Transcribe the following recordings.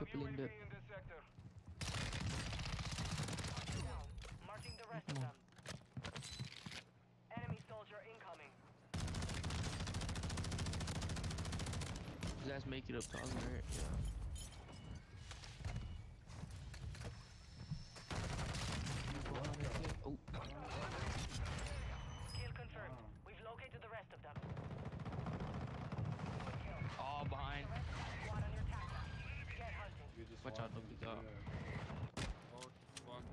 couple in the in this sector. Marking the rest of them. Enemy soldier incoming. His ass make it up to us, right? Yeah. Oh, Kill confirmed. We've located the rest of them. all behind. The rest of the squad on your tack. Get hunting. You just Watch out, walked don't be into dumb. it. Oh, fuck.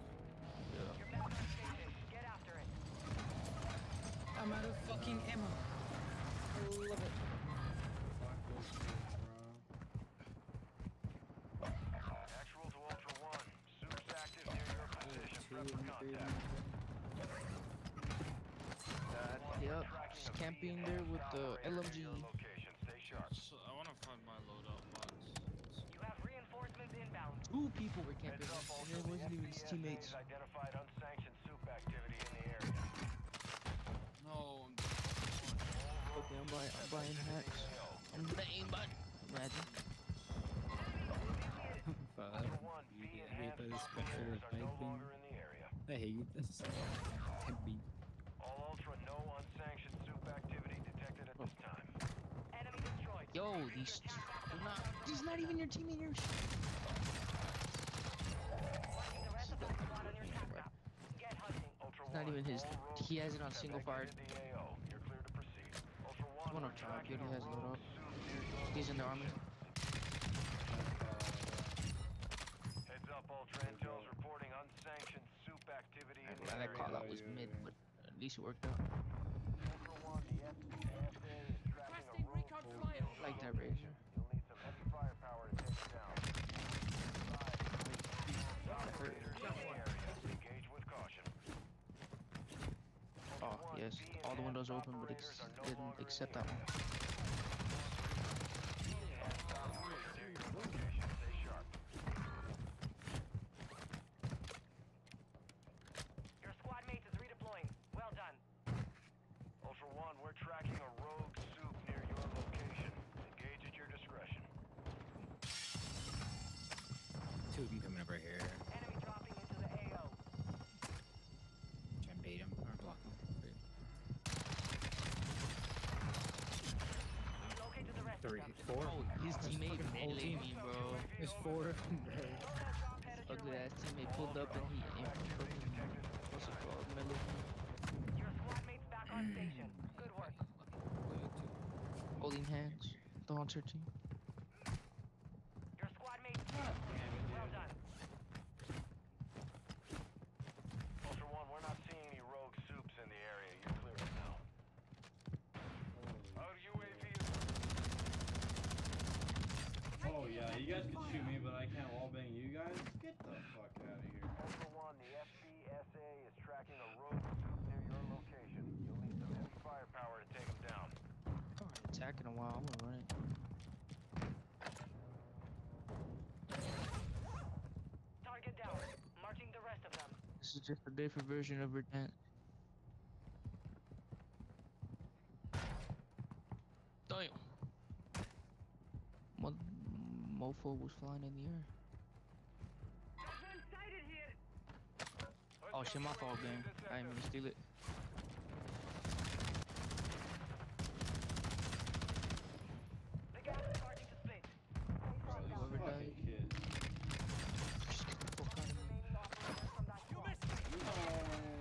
Yeah. You're back on station. Get after it. I'm out of fucking ammo. I love it. Fuck those kids, bro. Actual to Ultra One. Supers active near your position. Prep for contact. Uh, yep. Just camping there with the LMG. location. Stay sharp. So, I wanna find my loadout box. You have reinforcements inbound. Two people were camping Heads there, and it wasn't even his teammates. identified unsanctioned soup activity in the area. No, I'm Okay, I'm buying, I'm buying hacks. I'm gonna aimbot. Imagine. Fuck. You B get and hit by this Hanford picture players of are no typing. longer in the area. I hate this. Can't be. All Ultra, no unsanctioned soup activity detected at this oh. time. Enemy destroyed. Yo, these they're not. He's not even your teammate. You're the rest of the squad on your tack map. Get hunting. Ultra It's not even his- he has it on single have fire. exited the AO. You're clear to proceed. Ultra One, One on top, he already a has it up. soup near your He's in the army. Heads up, Ultra Intel's reporting unsanctioned soup activity in I'm the glad that call out was mid, but at least it worked out. Ultra One, the FBSA is tracking a rogue soup near your Like that location. razor. You'll need some heavy firepower to take it down. Operators in the area. Engage with caution. Oh yes, all the windows open, but it didn't accept that one. Near your location. Stay sharp. Your squad mate is redeploying. Well done. Ultra One, we're tracking a rogue soup near your location. Engage at your discretion. Two of them coming up right here. Enemy dropping into the AO. Try and bait him or block him. We located the rest Three, of them. four. Oh, his teammate fucking whole melee me, bro. There's four. Loadout drop headed Ugly ass teammate pulled up and he aimed fucking what's it called melee. Your squad mate's back on station. Good work. Holding hands. The hunter team. Your squad mate's Well done. Ultra One, we're not seeing any rogue soups in the area. You're clear now. Our UAV is Oh yeah, you guys can shoot me, but I you guys. Get the fuck out of here. Ultra One, the FBSA is tracking a rogue soup near your location. You'll need some heavy firepower to take them down. I haven't attacked in a while. I'm gonna run it. Target down. Marching the rest of them. This is just a different version of Verdansk. Mofo was flying in the air. Oh shit, my fault, gang. I didn't mean to steal it. The gas is starting to split. Bro, these Whoever fucking died. kids. Remaining operators from that squad.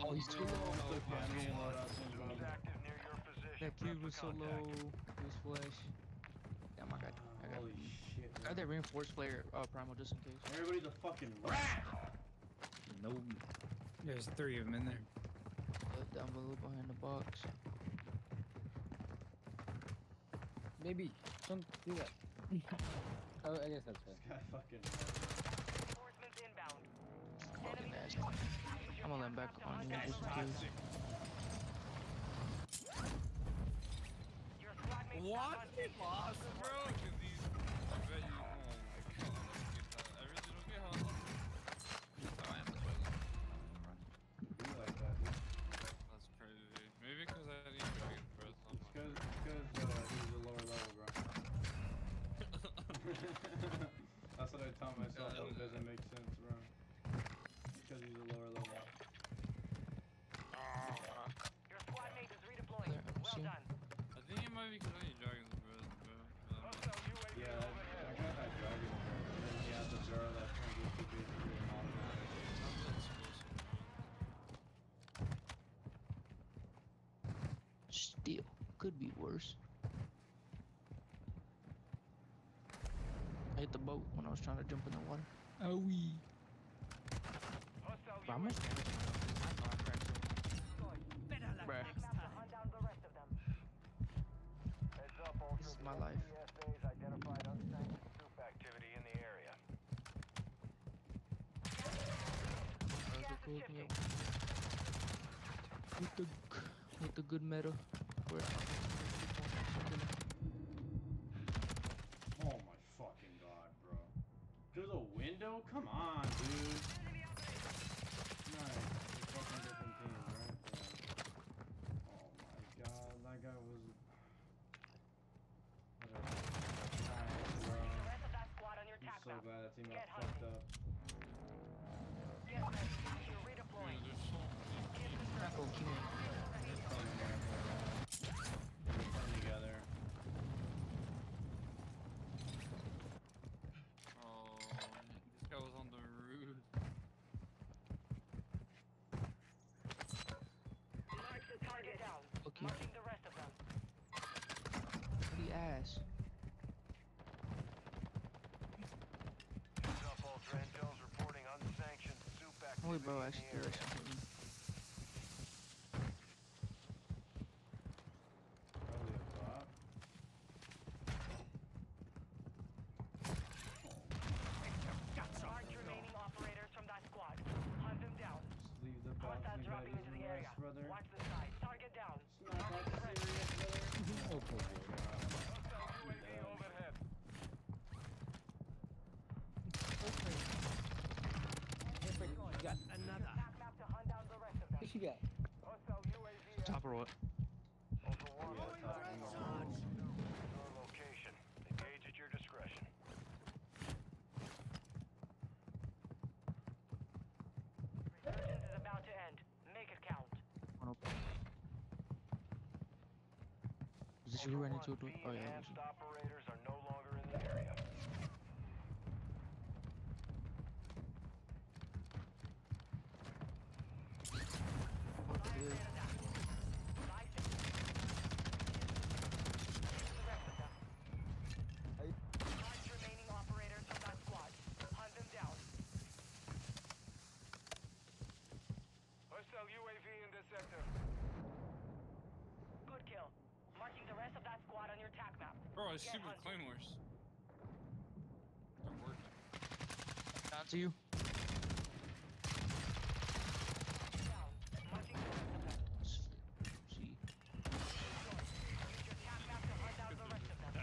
Oh, he's too low. Oh, okay, I'm getting loaded out soon, Soups bro. active near your position. That Prep kid was so contact. low. His flesh. Damn, I got, I got, Holy shit. That reinforced player, uh, primal just in case. Everybody's a fucking rat! No. There's three of them in there. Uh, down below behind the box. Maybe. Don't do that. oh, I guess that's fair. This guy fucking. Reinforcements inbound. Fucking Enemy nasty. I'm gonna let him back aircraft on you just in case. Your squad mate's What? back. Lost, bro. Cause these. I bet you. Oh my god. I really don't get how. Oh, I am this way. Be like that, dude. That's crazy. Maybe because I didn't even get first. I'm It's not because uh, he's a lower level, bro. That's what I tell taught myself that it doesn't make sense, bro. Because he's a lower level. Ah, Your squad mate is redeploying. There, I'm Well seeing- done. I think it might be because I need dragons, bro. bro. I don't know. Hostile UAV Yeah, that, overhead. that guy had dragon bro. And then he has the barrel that turns into basically an automatic. Sounds explosive, bro. Still, could be worse. I hit the boat when I was trying to jump in the water. Oh we. Hostile Bro, how much UAV damage am I doing? I know I cracked Better Bruh. Map to hunt down the rest of them. Heads up, Ultra. This is my life. NCSA's identified unsanctioned soup activity in the area. That was a cool. With the g- with the good metal. Where Oh my fucking god, bro. Through the window? Come on, dude. Nice. We're fucking different teams, right? Yeah. Oh my god, that guy was. Nice, bro. The rest of that squad on your I'm so glad that team got Get fucked hunting. up. Yes, man. You're redeploying. there's so Get to the Taco circle. King. Coming here, bro. We're playing together. Oh, this guy was on the road. Mark the target down. Okay. Marking the rest of them. Pretty ass. Heads up, Ultra. Intel's reporting unsanctioned soup activity Oh wait, bro, in actually, the area. actually. Probably up top. Mark the remaining operators from that squad. Hunt them down. Just leave the Hostiles balcony dropping baddies into in the the area. rest, brother. Watch the side. Target down. It's not that serious, brother. Oh, poor boy. Hostile UAV overhead. You got another. Tac map to hunt down the rest of them. What you got? Hostile UAV Top or One. Yeah, top location. Engage at your discretion. Resurgence is about to end. Make it count. One open. Is this you who ran into a door? Oh yeah. Enhanced operators are no longer in the area. What the hell? remaining operators from that squad. Hunt them down. Hostile UAV in this sector. Good kill. Marking the rest of that squad on your tac map. Bro, I stupid claymores. They're working. Down to you. Down. Marking the rest of them. S- See. Use your tac map to hunt down the rest of them.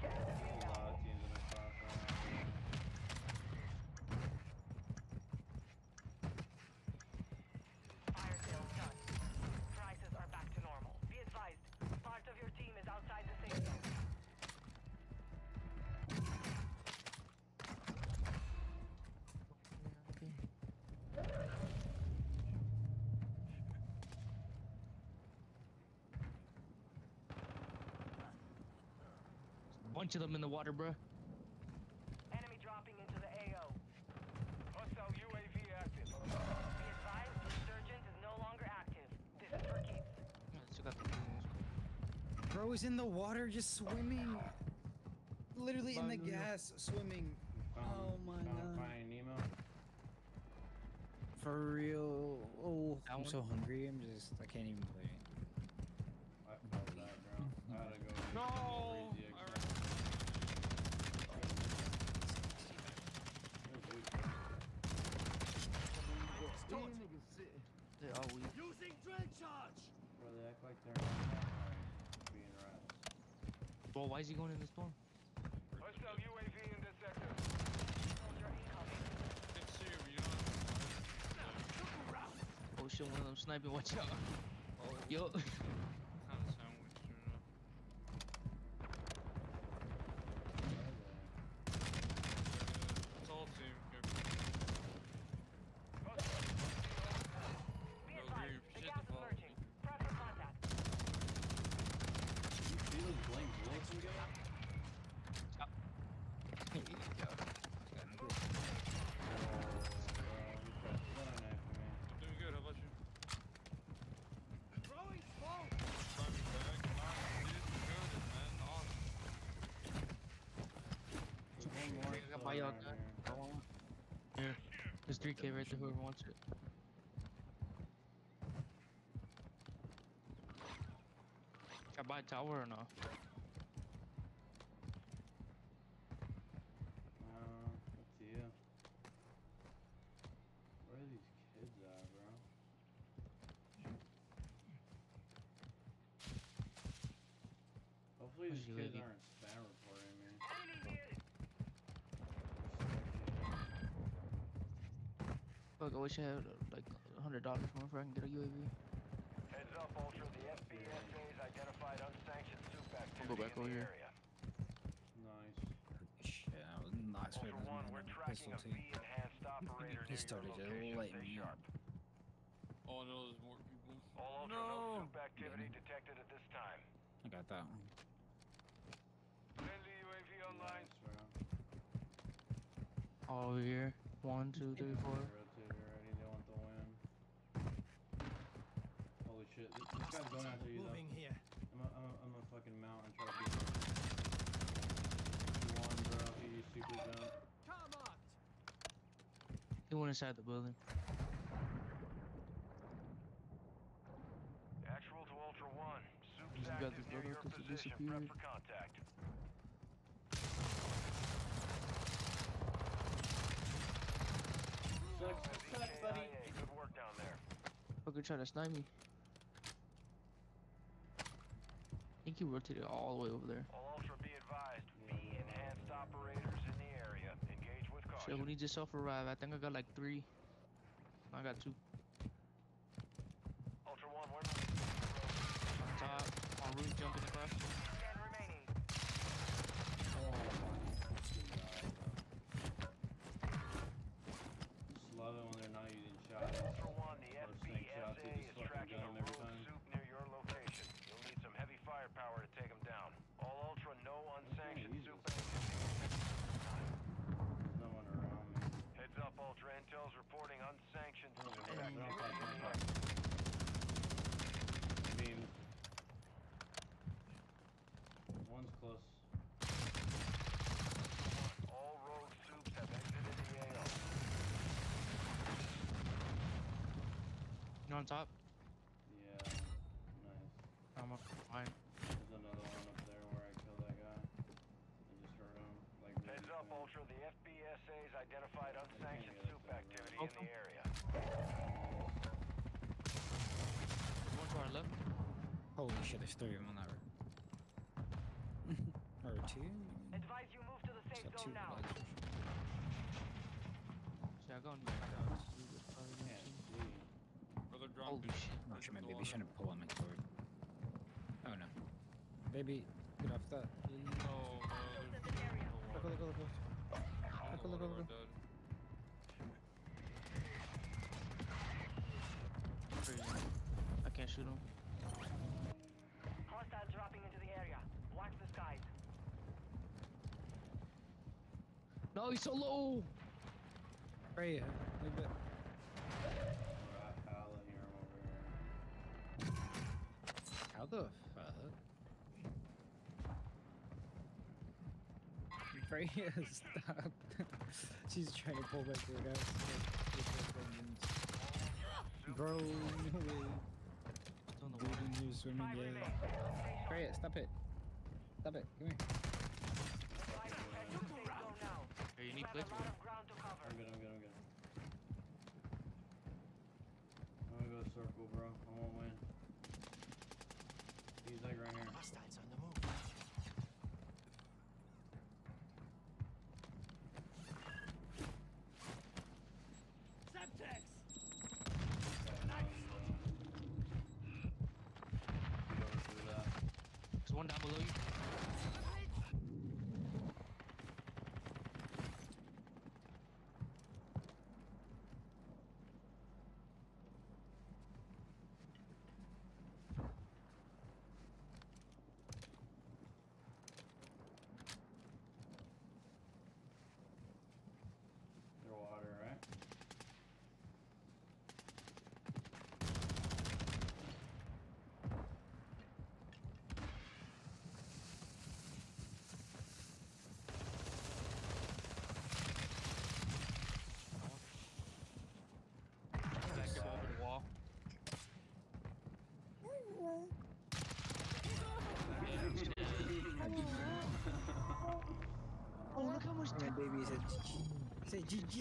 Gas is A lot inbound. of teams in the top right. Fire sales done. Prices are back to normal. Be advised, part of your team is outside the safe zone. Bunch of them in the water, bruh. Enemy dropping into the AO. Hostile UAV active. Be advised, resurgence is no longer active. This is for keeps. Still got the. Bro is in the water just swimming. Literally in the gas swimming. Found, Oh my God. Finding Nemo. For real. Oh, That I'm one? so hungry. I'm just, I can't even play. I felt that, bro. I had to go. get No! some crazy I extra. Oh, dude. They all weak. Bro, they act like they're not being rats. Well, why is he going in the storm? Hostile UAV in this sector. Soldier incoming. can see you, but you don't have to- Oh shit, one of them sniping. Watch out. Oh, Yo. kind of sandwich, you know. y'all around got? here. Go on. Here. There's 3k right there, whoever wants it. Can I buy a tower or no? Uh, up to you. Where are these kids at, bro? Hopefully these kids lady? aren't spam reporting me. Fuck, I wish I had uh, like a hundred dollars more if I can get a UAV. Heads up, Ultra. The FBSA's identified unsanctioned soup activity go back in over the here. area. Nice. Shit, that was nice Ultra with One, man we're tracking pistol a too. V-enhanced operator He near started your to location. light Stay me up. sharp. Oh no, there's more people. All Ultra, no. no soup activity detected at this time. I got that one. Friendly UAV online. Nice, bro. All over here. One, two, three, four. Shit. This, this guy's going after you, though. Moving here. I'm a, I'm a, I'm a fucking mount and try to beat him. He bro. He super jump. Car marked. He went inside the building. Actual to Ultra One. Soup's You got active near photo your 'cause it position. Prep for contact. Sucks, sucks, buddy. Good work down there. Fucker tried to snipe me. I think he rotated all the way over there. All Ultra be advised. V-enhanced operators in the area. Engage with Shit, we need to self revive. I think I got like three. I got two Ultra One, not. on top. On roof jumping across. Ten remaining. Oh my fucking god, bro. Just love it when they're not using shots. Ultra One, the Or sink shots, FBSA they just is fucking tracking gun a 'em every rogue time. soup near your location. You'll need some heavy firepower to take them down. All Ultra, no unsanctioned use soup this. activity. There's no one around me. Heads up, Ultra. Intel's reporting unsanctioned Oh, soup they're activity on top, in they're on the top. area. Beam. One's close. All rogue soups have exited the AO. You on top? Yeah. Nice. I'm up. Fine. There's another one up there where I killed that guy. I just heard him. Like Heads up, fast. Ultra. The FBSA's identified unsanctioned soup activity right? in the area. One to our left. Holy shit, there's three of them on that road. or two? Advise you move to the safe zone now. lights. See, I got one down. See this probably Can't next to- see. Brother drop. Holy shit. Oh shit, man, baby, shouldn't pull on my sword. Oh no. Baby, get off that. please. No, bro. Hostiles in the area. Look, look, look, look. Look, look, look, look. I can't shoot him. Hostiles dropping into the area. Watch the skies. No, he's so low. Right, yeah, leave it. Bro, hella hear him over here. How the fuck? Freya, stop. She's trying to pull back her guys. Bro, no way. It's on the Dude, water. in here swimming, Five yeah. Freya, stop it. Stop it, come here. Advise you head to the safe zone now. Here, you You need have plates, a bro. lot of ground to cover. I'm good, I'm good, I'm good. I'm gonna go circle, bro. Right here. baby. It's said, GG. He GG.